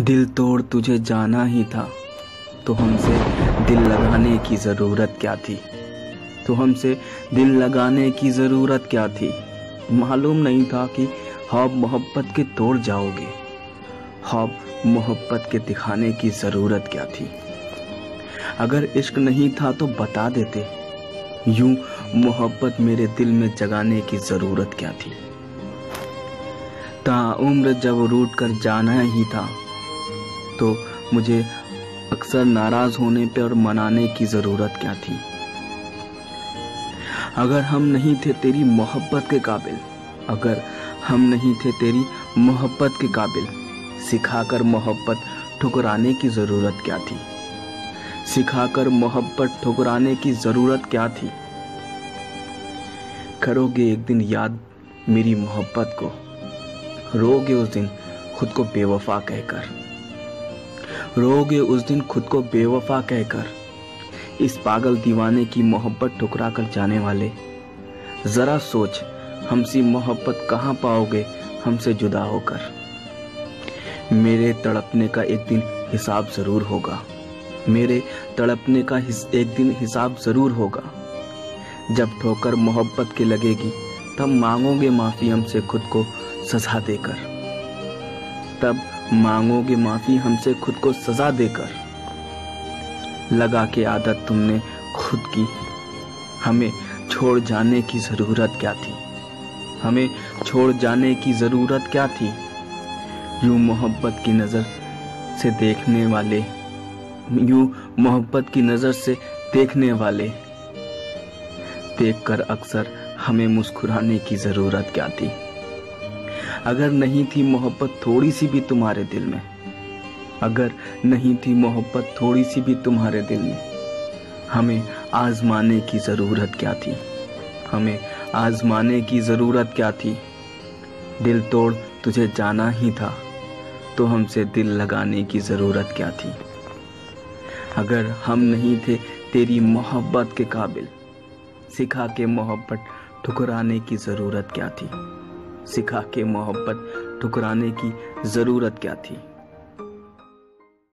दिल तोड़ तुझे जाना ही था। तो हमसे दिल लगाने की ज़रूरत क्या थी? तो हमसे दिल लगाने की ज़रूरत क्या थी? मालूम नहीं था कि ख्वाब मोहब्बत के तोड़ जाओगे। ख्वाब मोहब्बत के दिखाने की ज़रूरत क्या थी? अगर इश्क नहीं था तो बता देते। यूँ मोहब्बत मेरे दिल में जगाने की ज़रूरत क्या थी? ताउम्र जब रूट कर जाना ही था तो मुझे अक्सर नाराज़ होने पर और मनाने की ज़रूरत क्या थी? अगर हम नहीं थे तेरी मोहब्बत के काबिल, अगर हम नहीं थे तेरी मोहब्बत के काबिल, सिखाकर मोहब्बत ठुकराने की ज़रूरत क्या थी? सिखाकर मोहब्बत ठुकराने की ज़रूरत क्या थी? करोगे एक दिन याद मेरी मोहब्बत को, रोगे उस दिन खुद को बेवफा कहकर। रोगे उस दिन खुद को बेवफा कहकर इस पागल दीवाने की मोहब्बत ठुकरा कर जाने वाले। जरा सोच हमसी मोहब्बत कहाँ पाओगे हमसे जुदा होकर? मेरे तड़पने का एक दिन हिसाब ज़रूर होगा। मेरे तड़पने का एक दिन हिसाब ज़रूर होगा। जब ठोकर मोहब्बत की लगेगी, तब मांगोगे माफ़ी हमसे खुद को सजा देकर। तब मांगोगे माफ़ी हमसे खुद को सजा देकर। लगा के आदत तुमने खुद की। हमें छोड़ जाने की ज़रूरत क्या थी? हमें छोड़ जाने की ज़रूरत क्या थी? यूँ मोहब्बत की नज़र से देखने वाले, यूँ मोहब्बत की नज़र से देखने वाले। देखकर अक्सर हमें मुस्कुराने की ज़रूरत क्या थी? अगर नहीं थी मोहब्बत, थोड़ी सी भी तुम्हारे दिल में। अगर नहीं थी मोहब्बत, थोड़ी सी भी तुम्हारे दिल में। हमें आजमाने की ज़रूरत क्या थी? हमें आजमाने की ज़रूरत क्या थी? दिल तोड़ तुझे जाना ही था तो हमसे दिल लगाने की ज़रूरत क्या थी? अगर हम नहीं थे तेरी मोहब्बत के काबिल, सिखा के मोहब्बत ठुकराने की ज़रूरत क्या थी? सिखा के मोहब्बत ठुकराने की ज़रूरत क्या थी?